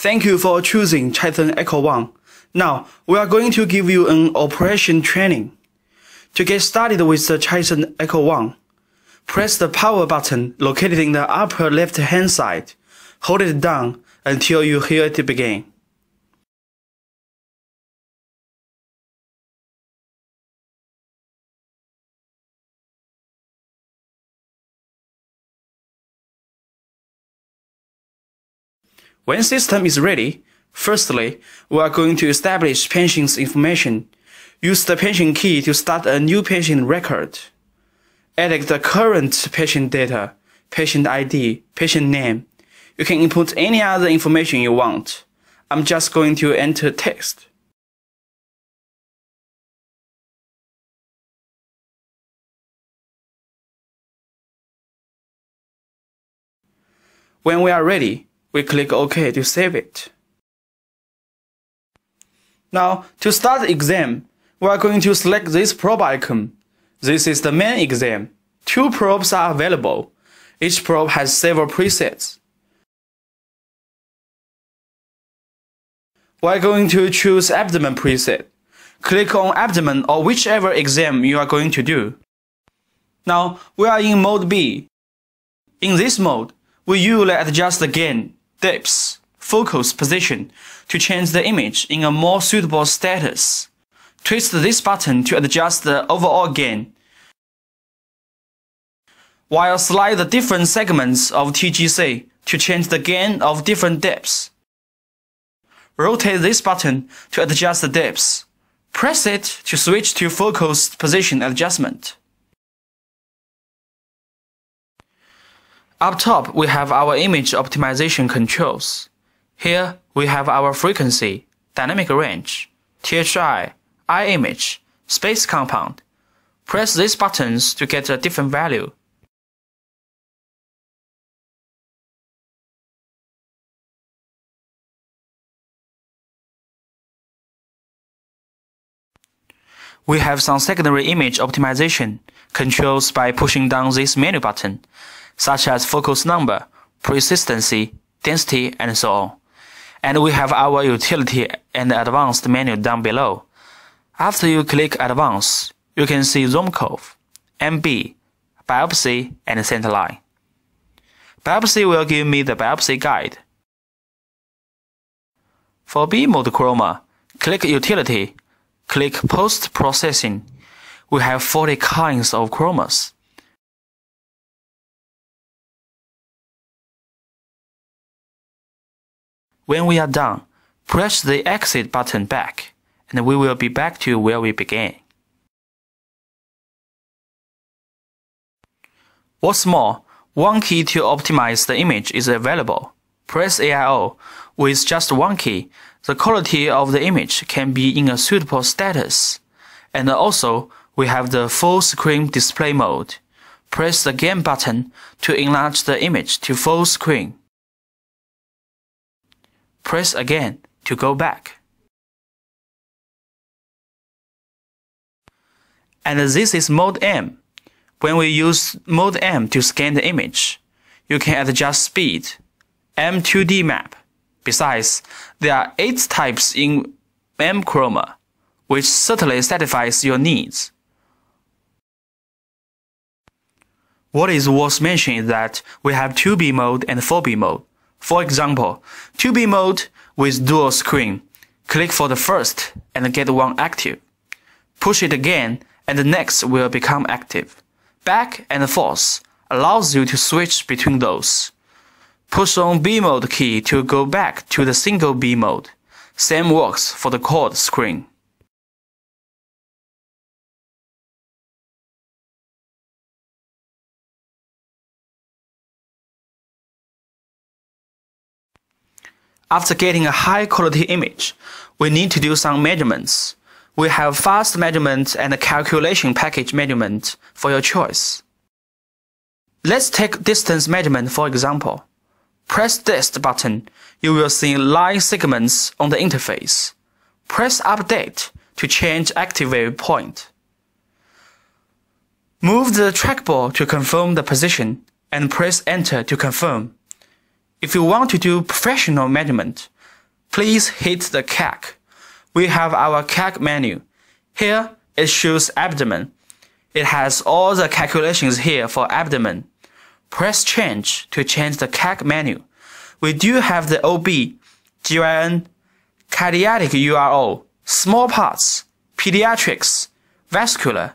Thank you for choosing Chison Echo One. Now, we are going to give you an operation training. To get started with the Chison Echo One, press the power button located in the upper left hand side. Hold it down until you hear it begin. When system is ready, firstly, we are going to establish patient's information. Use the patient key to start a new patient record. Edit the current patient data, patient ID, patient name. You can input any other information you want. I'm just going to enter text. When we are ready, we click OK to save it. Now, to start the exam, we are going to select this probe icon. This is the main exam. Two probes are available. Each probe has several presets. We are going to choose abdomen preset. Click on abdomen or whichever exam you are going to do. Now, we are in mode B. In this mode, we usually adjust the gain depth, focus position to change the image in a more suitable status. Twist this button to adjust the overall gain. While slide the different segments of TGC to change the gain of different depths. Rotate this button to adjust the depths. Press it to switch to focus position adjustment. Up top, we have our image optimization controls. Here, we have our frequency, dynamic range, THI, eye image, space compound. Press these buttons to get a different value. We have some secondary image optimization controls by pushing down this menu button such as focus number, persistency, density, and so on. And we have our utility and advanced menu down below. After you click advanced, you can see zoom curve, MB, biopsy, and center line. Biopsy will give me the biopsy guide. For B mode chroma, click utility, click post processing. We have 40 kinds of chromas. When we are done, press the exit button back, and we will be back to where we began. What's more, one key to optimize the image is available. Press AIO. With just one key, the quality of the image can be in a suitable status. And also, we have the full screen display mode. Press the game button to enlarge the image to full screen. Press again to go back. And this is mode M. When we use mode M to scan the image, you can adjust speed, M2D map. Besides, there are 8 types in M Chroma, which certainly satisfies your needs. What is worth mentioning is that we have 2B mode and 4B mode. For example, 2B mode with dual screen. Click for the first and get one active. Push it again and the next will become active. Back and forth allows you to switch between those. Push on B mode key to go back to the single B mode. Same works for the quad screen. After getting a high quality image, we need to do some measurements. We have fast measurement and a calculation package measurement for your choice. Let's take distance measurement for example. Press dist button, you will see line segments on the interface. Press update to change active waypoint. Move the trackball to confirm the position and press enter to confirm. If you want to do professional measurement, please hit the CAC. We have our CAC menu. Here it shows abdomen. It has all the calculations here for abdomen. Press change to change the CAC menu. We do have the OB, GYN, cardiac URO, small parts, pediatrics, vascular.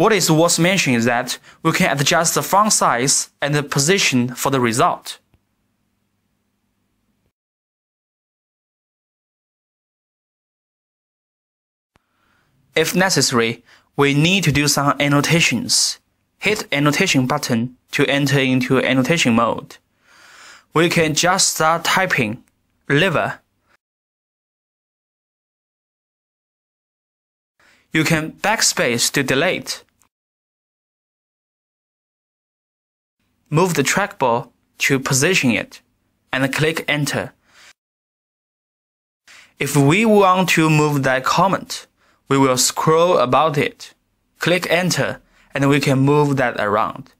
What is worth mentioning is that we can adjust the font size and the position for the result. If necessary, we need to do some annotations. Hit annotation button to enter into annotation mode. We can just start typing liver. You can backspace to delete. Move the trackball to position it and click enter. If we want to move that comment, we will scroll about it, click enter, and we can move that around.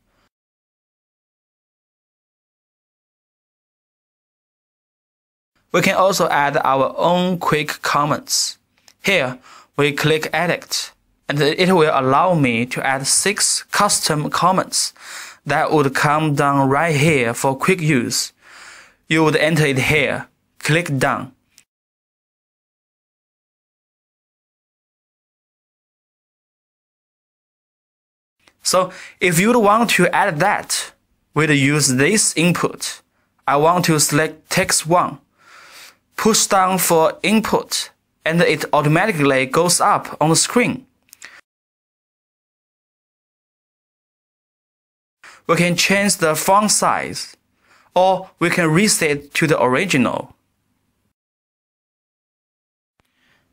We can also add our own quick comments. Here, we click edit, and it will allow me to add six custom comments that would come down right here for quick use. You would enter it here, click done. So if you want to add that, we'd use this input. I want to select text 1. Push down for input and it automatically goes up on the screen. We can change the font size or we can reset to the original.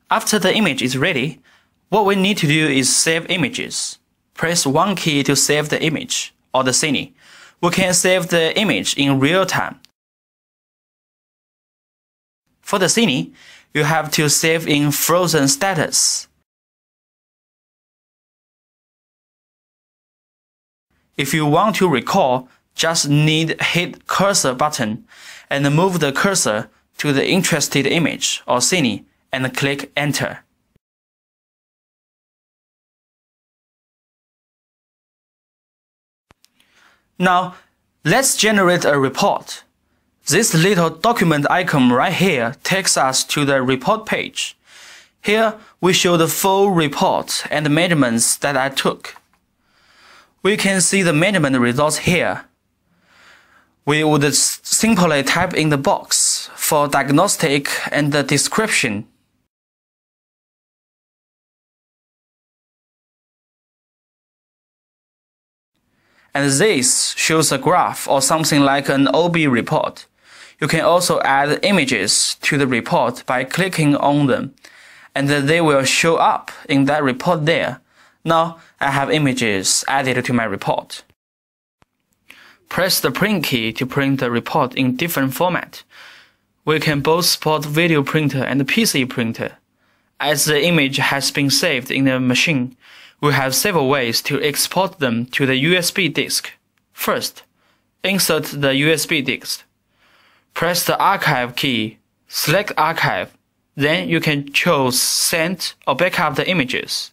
After the image is ready, what we need to do is save images press one key to save the image or the scene. We can save the image in real time. For the scene, you have to save in frozen status. If you want to recall, just need hit cursor button and move the cursor to the interested image or scene and click enter. Now, let's generate a report. This little document icon right here takes us to the report page. Here, we show the full report and measurements that I took. We can see the management results here. We would simply type in the box for diagnostic and the description and this shows a graph or something like an OB report. You can also add images to the report by clicking on them, and they will show up in that report there. Now I have images added to my report. Press the print key to print the report in different format. We can both support video printer and PC printer. As the image has been saved in the machine, we have several ways to export them to the USB disk. First, insert the USB disk. Press the archive key, select archive, then you can choose send or backup the images.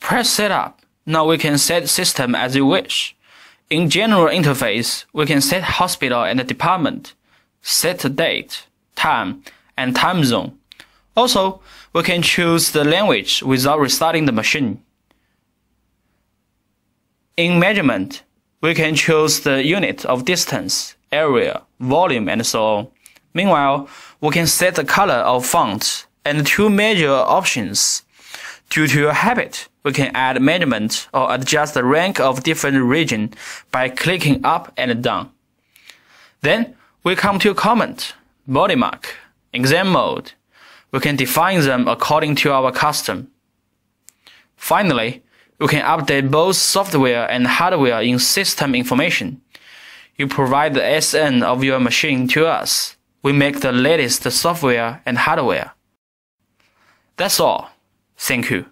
Press setup. Now we can set system as you wish. In general interface, we can set hospital and department set date, time, and time zone. Also, we can choose the language without restarting the machine. In measurement, we can choose the unit of distance, area, volume, and so on. Meanwhile, we can set the color of font and two major options. Due to your habit, we can add measurement or adjust the rank of different region by clicking up and down. Then we come to comment, body mark, exam mode. We can define them according to our custom. Finally, we can update both software and hardware in system information. You provide the SN of your machine to us. We make the latest software and hardware. That's all. Thank you.